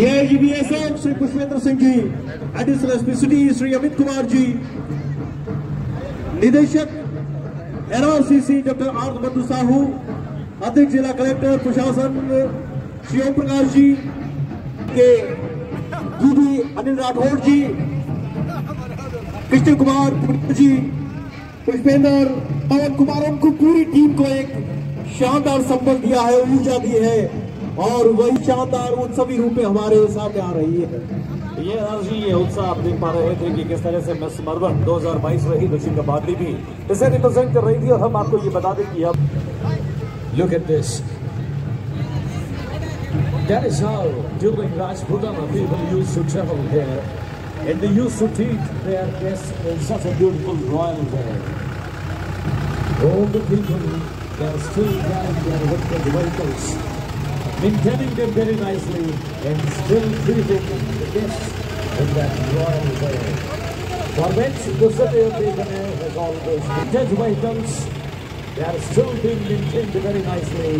AGBSF Shri Pushpendra Singh ji additional SP city Shri Amit Kumar ji निदेशक NRCC doctor R बंधु साहू अध्यक्ष जिला collector प्रशासन श्री ओम प्रकाश जी के डीडी अनिल राठौड़ जी कृष्ण कुमार जी पुष्पेंद्र पवन कुमार उनको पूरी टीम को एक शानदार संबल दिया है, ऊर्जा दी है। और वही शानदार उत्सवी रूप में हमारे सामने आ रही है ये एनर्जी ये उत्साह आप देख पा रहे थे कि किस तरह से मिस मरबन 2022 रही दक्षिण कबाडी भी इसे रिप्रेजेंट कर रही थी और हम आपको ये बता दें कि अब Look at this. That is how during Rajputana people used to travel here. And they used to treat their guests in such a beautiful royal way. All the people, they are still driving their vehicles, maintaining them very nicely and still treating the guests in that royal way. For which the city of Bikaner has always maintained vehicles they are still being maintained very nicely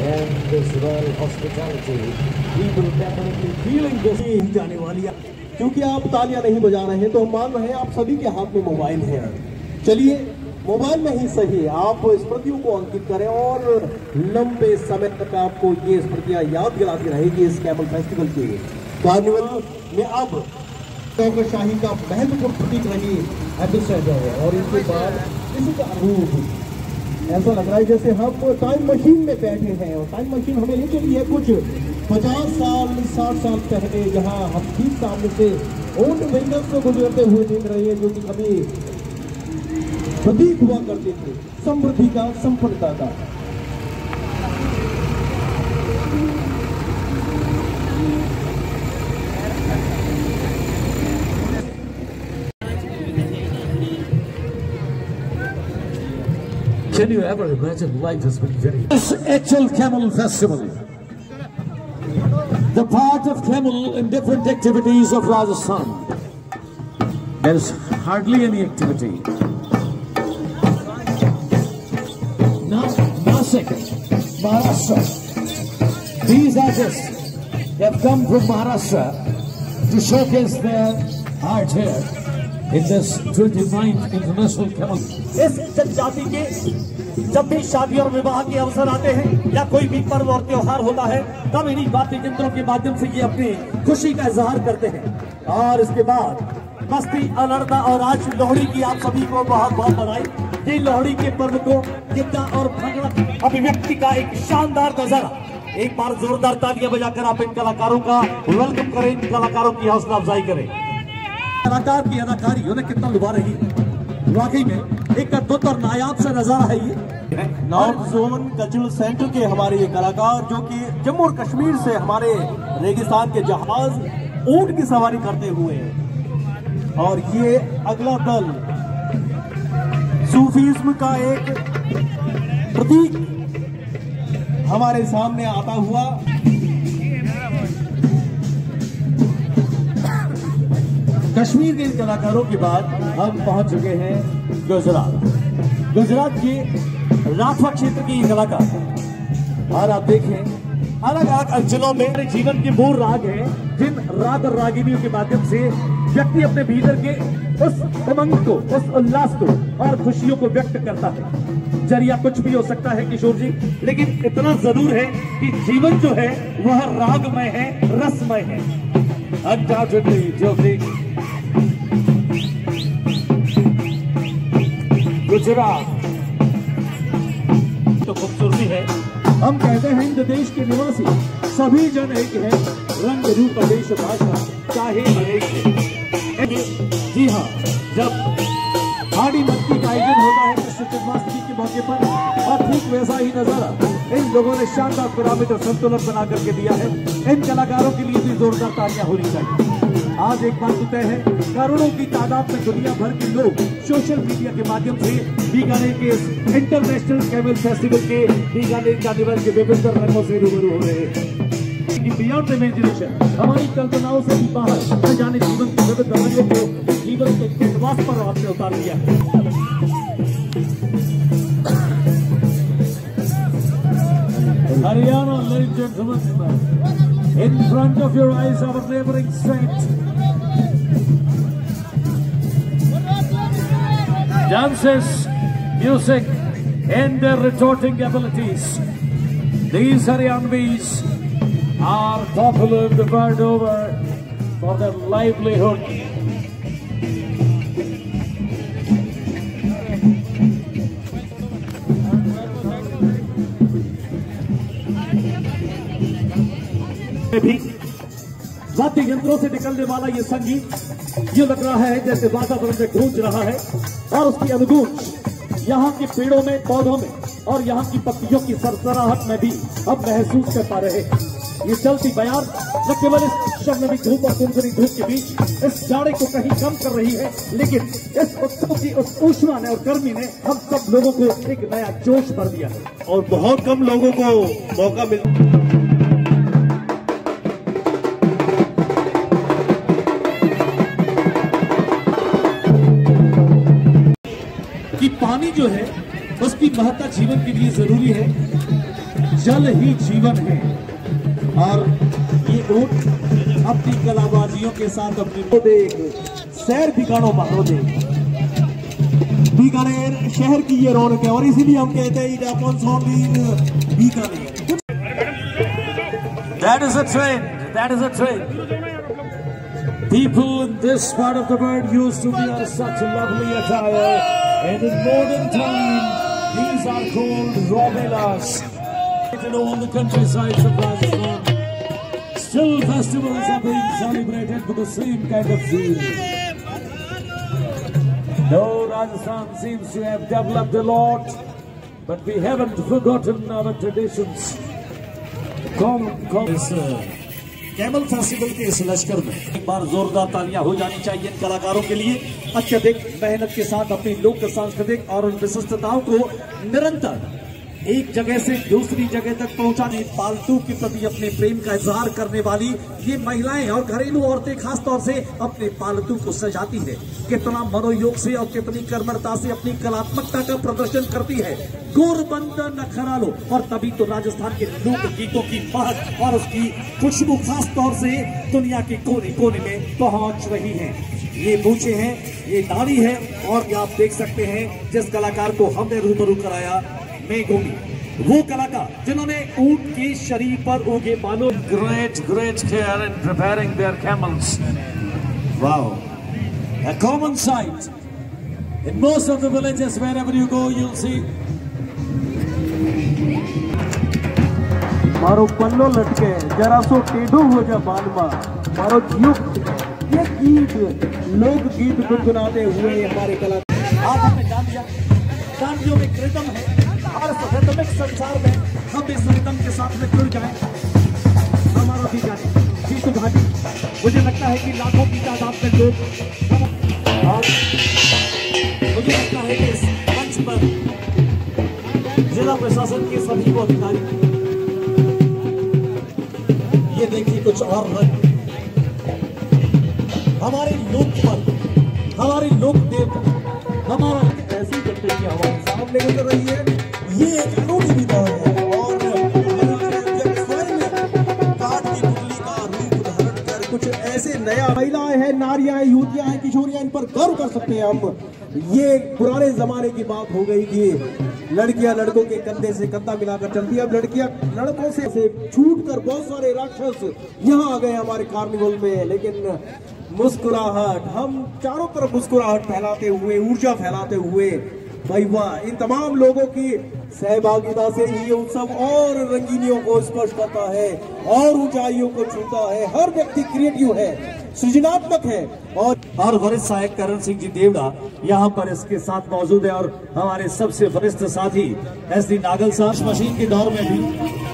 and this royal hospitality. People definitely feeling this. क्योंकि आप तालियाँ नहीं बजा रहे हैं तो हम मान रहे हैं आप सभी के हाथ में मोबाइल है चलिए मोबाइल में ही सही आप स्मृतियों को अंकित करें और लंबे समय तक आपको ये स्मृतियाँ याद दिलाती रहेगी इस कैमल फेस्टिवल के कार्निवल में अब शाही का महत्वपूर्ण प्रतीक रही एपिसोड है और इसके बाद इसी का ऐसा लग रहा है जैसे हम टाइम मशीन में बैठे हैं और टाइम मशीन हमें ले चली है कुछ पचास साल, साठ साल पहले, जहाँ हम ठीक सामने से ओल्ड व्हीकल्स को गुजरते हुए देख रहे हैं, जो कि कभी प्रतीक हुआ करते थे समृद्धि का संपन्नता का Can you ever imagine life has been very... This HL Camel Festival. The part of camel in different activities of Rajasthan. There is hardly any activity. Nasik, Maharashtra. These artists have come from Maharashtra to showcase their art here in this 29th International Camel इस जनजाति के जब भी शादी और विवाह के अवसर आते हैं या कोई भी पर्व और त्योहार होता है तब इन्हीं वाद्य यंत्रों के माध्यम से ये अपनी खुशी का इजहार करते हैं। और इसके बाद मस्ती अनर्दा और आज लोहड़ी की आप सभी को बहुत बहुत बधाई। ये लोहड़ी के पर्व को गिद्दा और भंगड़ा अभिव्यक्ति का एक शानदार नज़ारा। एक बार जोरदार तालियाँ बजाकर आप इन कलाकारों का वेलकम करें, इन कलाकारों की हौसला अफजाई करें। कलाकार की अदाकारी उन्हें कितना लुभा रही है। वाकई में एक अद्भुत और नायाब सा नज़ारा है ये। नॉर्थ जोन कल्चरल सेंटर के हमारे ये कलाकार, जो कि जम्मू और कश्मीर से हमारे रेगिस्तान के जहाज़, ऊँट की सवारी करते हुए और ये अगला दल सूफीज्म का एक प्रतीक हमारे सामने आता हुआ। कश्मीर के इन कलाकारों के बाद हम पहुँच चुके हैं गुजरात। गुजरात के राठवा क्षेत्र के कलाकार। और आप देखें अलग अलग अंचलों में जीवन के वो राग हैं, जिन राग रागिनियों के माध्यम से व्यक्ति अपने भीतर के उस उमंग को, उस उल्लास को और खुशियों को व्यक्त करता है। ज़रिया कुछ भी हो सकता है, किशोर जी, लेकिन इतना ज़रूर है कि जीवन जो है, वह रागमय है, रसमय है। अनडाउटेडली जो कि गुजरात। तो खूबसूरती है। हम कहते हैं हिंद देश के निवासी, सभी जन एक है, रंग रूप देश भाषा, चाहे अनेक जी हाँ जब हाड़ी मस्ती का आयोजन होता है कृष्ण जन्माष्टमी के मौके पर, और ठीक वैसा ही नज़ारा इन लोगों ने शानदार पिरामिड और संतुलन बना करके दिया है, इन कलाकारों के लिए भी जोरदार तालियाँ होनी चाहिए। आज एक बात तो तय है, करोड़ों की तादाद में दुनिया भर के लोग सोशल मीडिया के माध्यम से बीकानेर के इंटरनेशनल कैमल फेस्टिवल के बीकानेर कार्निवल के विभिन्न रंगों से रूबरू हो रहे हैं। बियॉन्ड इमेजिनेशन हमारी कल्पनाओं से भी बाहर न जाने जीवन के विविध रंगों को जीवन के कैनवास पर आपने उतार दिया है। Haryana ladies and gentleman In front of your eyes, our neighboring state. Dances, music, and their retorting abilities. These Haryanvis are popular the world over for their livelihood. में भी वाद्य यंत्रों से निकलने वाला ये संगीत, ये लग रहा है जैसे वातावरण में गूंज रहा है और उसकी अनुगूंज, यहाँ के पेड़ों में, पौधों में और यहाँ की पत्तियों की सरसराहट में भी हम महसूस कर पा रहे ये चलती बयान न केवल इस शर्मी धूप और कुंजरी धूप के बीच, इस जाड़े को कहीं कम कर रही है, लेकिन इस उत्सव की उस ऊष्मा ने और गर्मी ने हम सब लोगों को एक नया जोश भर दिया है। और बहुत कम लोगों को मौका मिल पानी जो है उसकी महत्ता जीवन के लिए ज़रूरी है जल ही जीवन है और ये ऊट अपनी कलाबाजियों के साथ अपनी सैर बिगाड़ो मारो देख बीकानेर शहर की ये रौनक है और इसीलिए हम कहते हैं Bikaner That is a trend. That is a trend. People in this part of the world used to wear such lovely attire, and in modern time, these are called robelas. In all the countrysides of Rajasthan, still festivals are being celebrated with the same kind of zeal. Though Rajasthan seems to have developed a lot, but we haven't forgotten our traditions. Come, come. इस camel festival के इस लश्कर में एक बार जोरदार तालियाँ हो जानी चाहिए इन कलाकारों के लिए। अत्यधिक मेहनत के साथ अपनी लोक सांस्कृतिक और विशिष्टताओं को निरंतर एक जगह से दूसरी जगह तक पहुँचाने पालतू के प्रति अपने प्रेम का इजहार करने वाली ये महिलाएँ और घरेलू औरतें खास तौर से अपने पालतू को सजाती है। कितना मनोयोग से और कितनी कर्मठता से अपनी कलात्मकता का प्रदर्शन करती है। गोरबंद नखरा लो और तभी तो राजस्थान के लोक गीतों की महक और उसकी खुशबू खास तौर से दुनिया के कोने कोने में पहुँच रही है। ये पूछे हैं, ये दाढ़ी है और ये आप देख सकते हैं, जिस कलाकार को हमने रूबरू कराया मेघोमी वो कलाकार जिन्होंने ऊंट के शरीर पर उगे बालों great, great care in preparing their camels. वाह A common sight. In most of the villages, wherever you go, you'll see મારો પલ્લો લટકે જરાસો ટેઢો હો જા બાલમાં મારો જીવ ये गीत लोक गीत गुनगुनाते हुए हमारे कला आज हमने जान लिया डांडियों में रिदम है और इस रिदमिक संसार में। हम इस रिदम के साथ में जुड़ जाए। हमारा भी जाने। शीशु घाटी। मुझे लगता है कि लाखों की तादाद में लोग मुझे लगता है कि इस मंच पर जिला प्रशासन के सभी को अधिकारी ये देखिए कुछ और रंग हमारे लोक पर हमारे लोक देवता हमारा ऐसी करते की हमारे सामने गुजर रही है। ये है और कुछ ऐसे नया महिलाएँ हैं नारियाँ हैं युवतियाँ हैं किशोरियाँ इन पर गर्व कर सकते हैं हम ये पुराने जमाने की बात हो गई कि लड़कियाँ लड़कों के कंधे से कंधा मिलाकर चलती अब लड़कियाँ लड़कों से, से छूट कर बहुत सारे राक्षस यहाँ आ गए हमारे कार्निवल में। लेकिन मुस्कुराहट हम चारों तरफ़ मुस्कुराहट फैलाते हुए ऊर्जा फैलाते हुए भाई वाह इन तमाम लोगों की सहभागिता से ये उत्सव और रंगीनियों को स्पर्श करता है और ऊंचाइयों को छूता है। हर व्यक्ति क्रिएटिव है। सृजनात्मक है। और और वरिष्ठ सहायक करण सिंह जी देवड़ा यहाँ पर इसके साथ मौजूद है और हमारे सबसे वरिष्ठ साथी एस डी नागल साहब मशीन के दौर में भी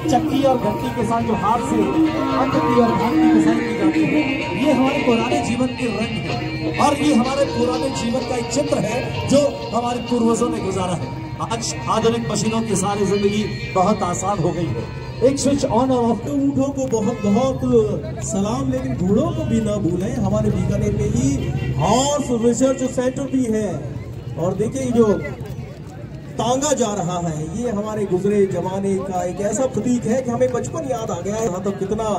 चक्की और घंटी के साथ जो हाथ से अंगती और भाग की मिसाई की जाती है ये हमारे पुराने जीवन के रंग है। और ये हमारे पुराने जीवन का एक चित्र है जो हमारे पूर्वजों ने गुजारा है। आज आधुनिक मशीनों की सारी ज़िंदगी बहुत आसान हो गई है। एक स्विच ऑन और ऑफ़ ऊँटों को बहुत बहुत सलाम लेकिन घोड़ों को भी ना भूलें। हमारे बीकानेर में ही हॉर्स रिसर्च सेंटर भी है। और देखिए जो तांगा जा रहा है ये हमारे गुजरे जमाने का एक ऐसा प्रतीक है कि हमें बचपन याद आ गया है। यहाँ तो कितना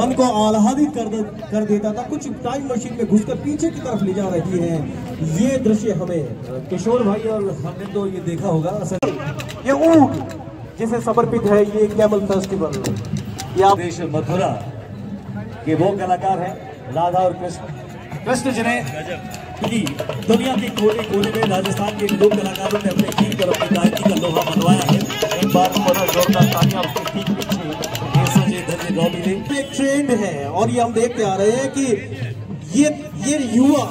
मन को आह्लादित कर दे, कर देता था। कुछ टाइम मशीन में घुसकर पीछे की तरफ़ ले जा रही है। ये दृश्य हमें किशोर भाई और हमने तो ये देखा होगा असल ये ऊँट। जिसे समर्पित है ये कैमल फेस्टिवल। ये देश मथुरा के वो कलाकार हैं राधा और कृष्ण। कृष्ण जिन्हें क्योंकि दुनिया के कोने कोने में राजस्थान के लोक कलाकारों ने अपने गीत और अपनी गायकी का लोहा मनवाया है। एक बार बड़ा जोरदार तालियाँ आपके ठीक पीछे ने एक ट्रेंड है और ये हम देखते आ रहे हैं कि ये ये युवा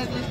Thank you.